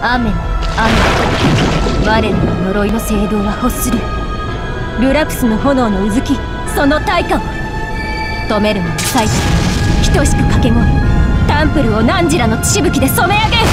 雨の雨。我の呪いの聖堂は欲する。ルラプスの炎のうずきその対価を。止めるのに最初等しく掛け声タンプルを汝らの血しぶきで染め上げる。